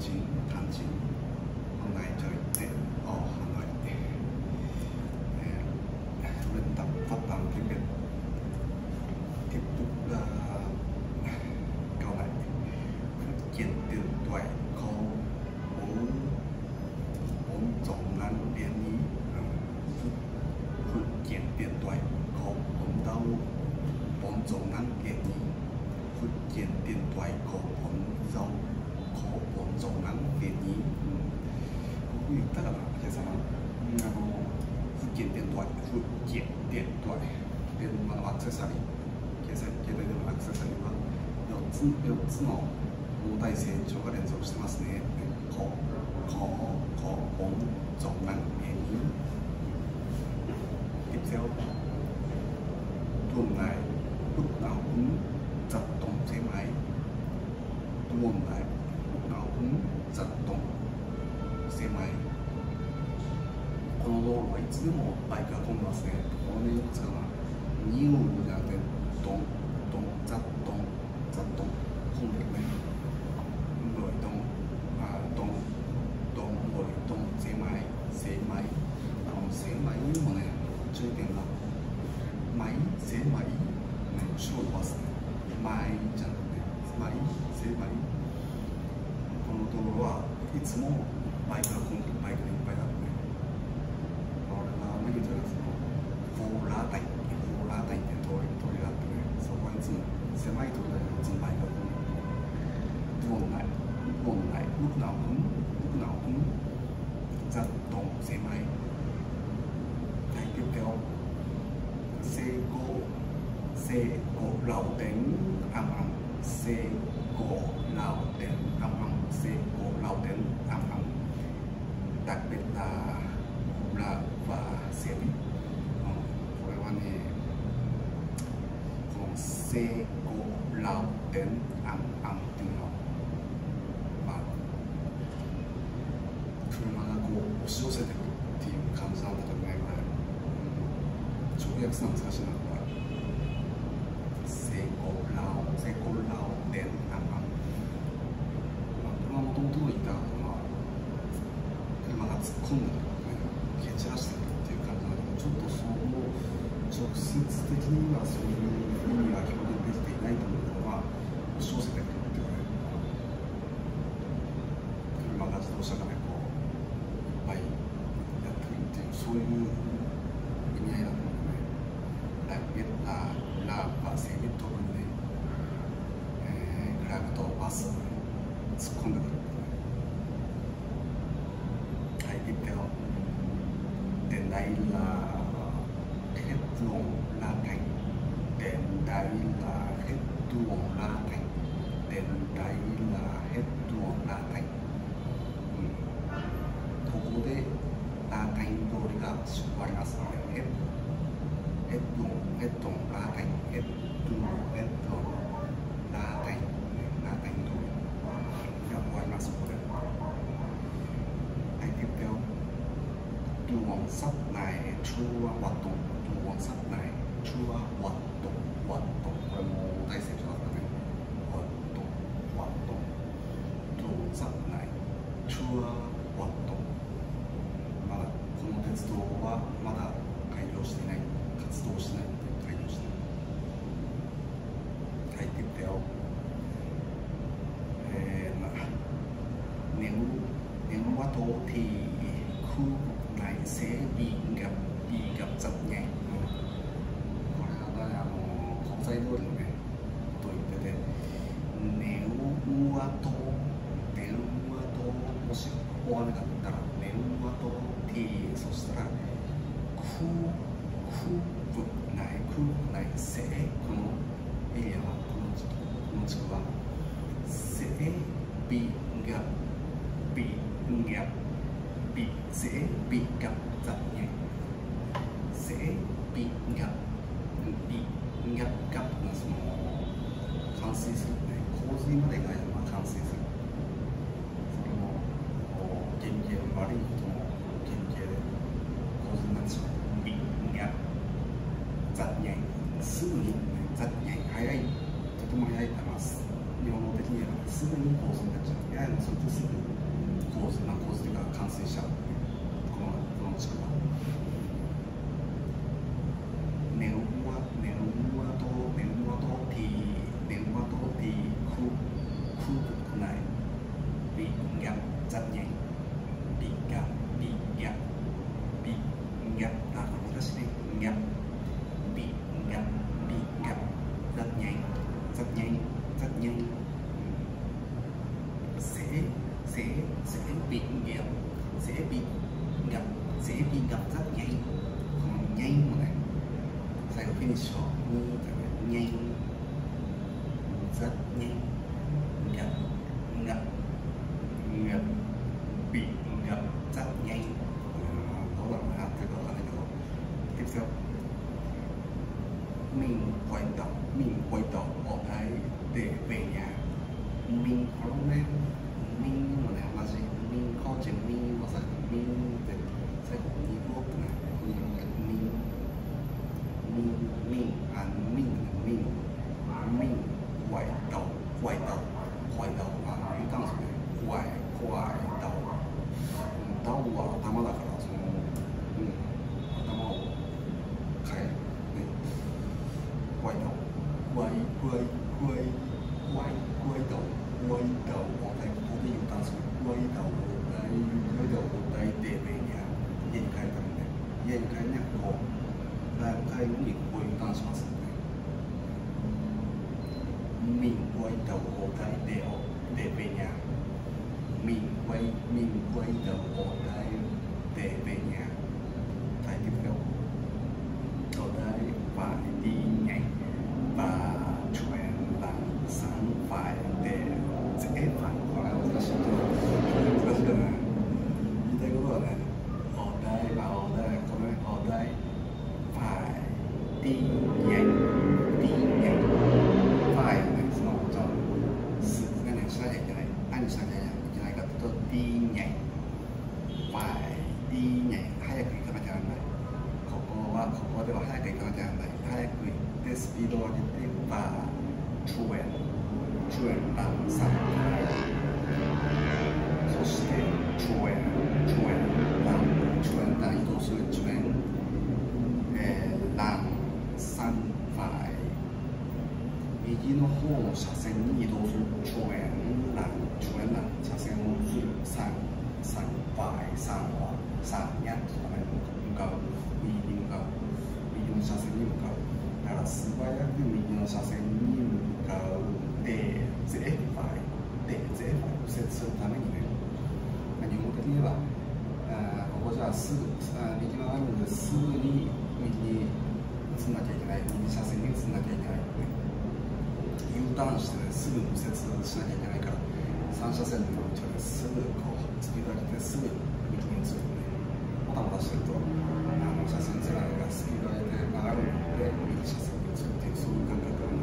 ち感じ考えておいてああ離れて、えー、それだったら結局結局が考えて福建店对口红红总南边一福建店对口红到红总南边一福建店对口 dòng ngắn liên ý 言ったかな、皆さん、あの福建電話、福建電話、電話のアクセサリー、携帯携帯電話のアクセサリーは4つ ,4 つの大成長が連続してますね。こ、こ、こ、本、总難、便宜。tiếp theo tuần này lúc nào cũng giật động xe máy tuần này lúc nào cũng giật động 狭いこの道路はいつでもバイクが混んでますねこのねいくつかな2号じゃなくてドンドンザッドンザッドン混んでるねロイドンあドンドンロイドン狭い狭いあの狭いにもね注意点が前狭いね後ろ伸ばすね前じゃなくて狭い狭いの道路はいつもバイクが混んでるバイクでいっぱいだって俺が見てたやつのフォーラータイフォーラータイって通り通りがあってねそこはいつも狭い通りだけどいつもバイクが混んでる問題問題lúc nào cũng lúc nào cũng rất đông xe máy Cái tiếp theo xe cộ xe cộ lậu đến ầm ầm xe cộ lậu đến ầm ầm xe cộ lậu đến ầm ầm đặc biệt là là và xe buýt ờ, これはねこの成功ラウテンアンアンっていうのはまあ車がこう押し寄せてくる 込んでるとかね蹴散らしてるっていう感じなんだけどちょっとその直接的にはそういう意味が表現できていないと思うけどまあ押し寄せてくるっていうかね車が自動車がねこういっぱいやってくるっていうそういう意味合いだと思うんでねラビッララバセビット分で、えー、グラブとバス突っ込んでくる subarnas et et dum et dum la tay et tu et tu la tay la tay tu subarnas et anh tiếp theo. Tu vòng này, chua hoạt động tu vòng này, chua hoạt động hoạt động và mô tay sẽ Moskva dễ bị gặp, bị nghiệp bị dễ bị gặp giật nhẹ dễ bị gặp. 좋습니다. nhanh. Ờ, có bằng hạt cái đó là đó tiếp theo. Mình quay tâm mình quay tâm một cái để về nhà. Mình mình quay đầu bỏ tay để về nhà. com すぐ右折しなきゃいけないから3車線の道すぐこう突きてすぐにでたたしてるとあの車線らがてるので右車線にっていうそういう感覚な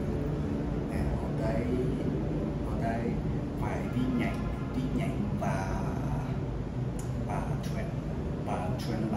で、お題お題バイニャイニャイバーバートゥエンバーエンバー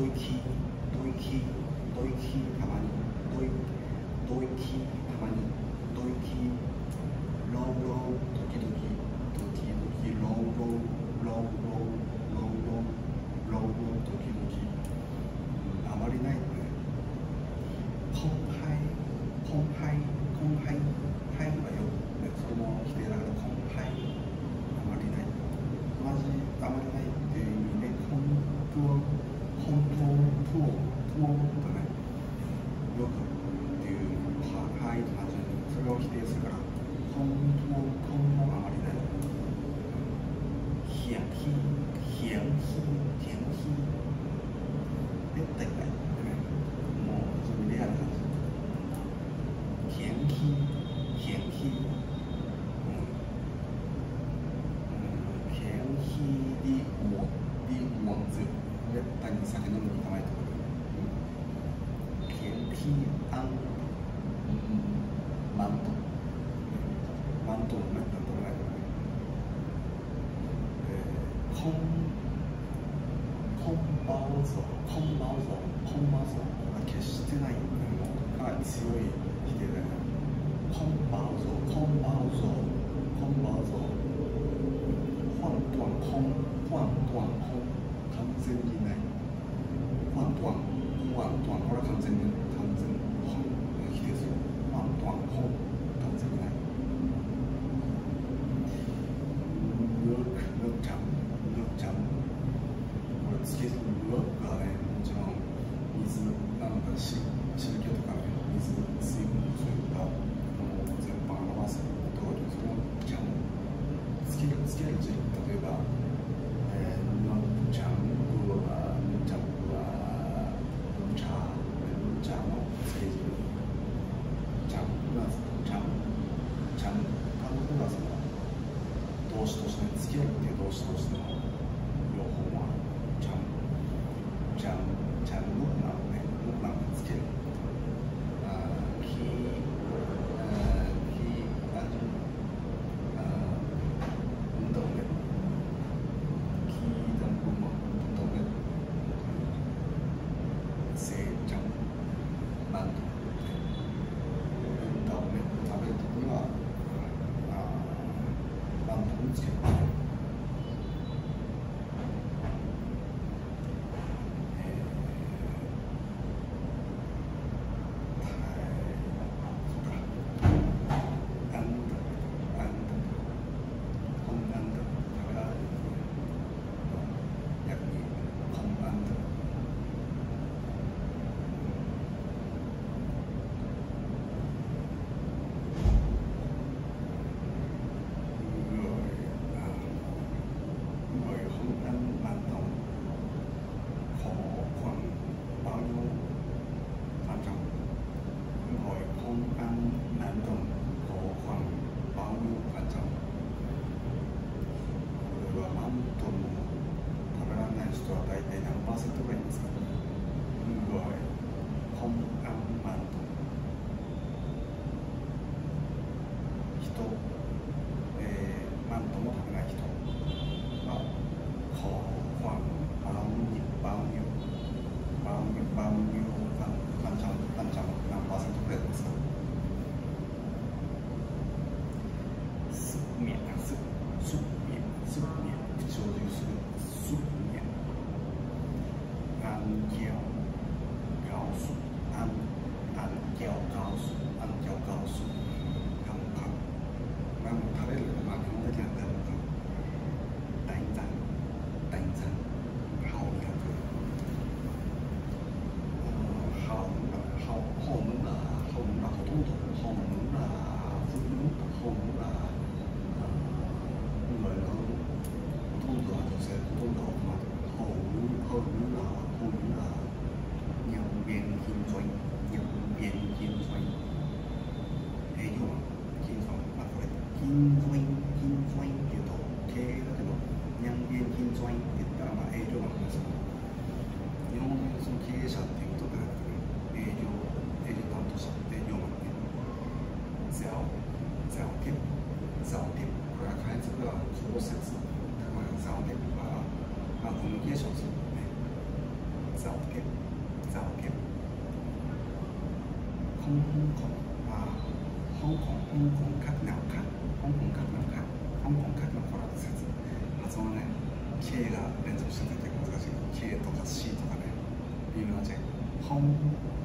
堆砌堆砌堆砌好吧堆堆砌ひ、ひら。ひ、ひろひ。絶対かい。もう、それでやるはず。ひんひ、ひんひ。ひんひでも、でも、絶対に酒飲みに行かないと。ひんひ。空空場をぞ空間をぞ空間ぞこれ決してない部分が強いヒゲで空場をぞ空間をぞ空間をぞ换断空换断空完全にない换断换断これは完全にない投詞として付き合うっていう投詞としても Let's go. 香港、香港か、なおか、香港か、なおか、香港か、なおか、発音ね、K が連続してた結構難しい。K とか C とかね、微妙な違い。香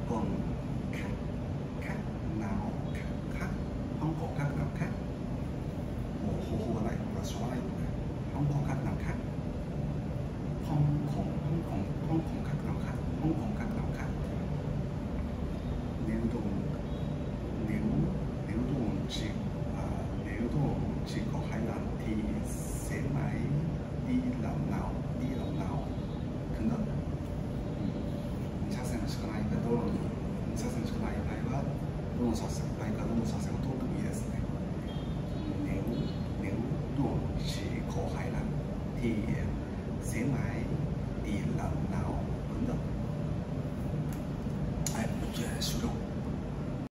港。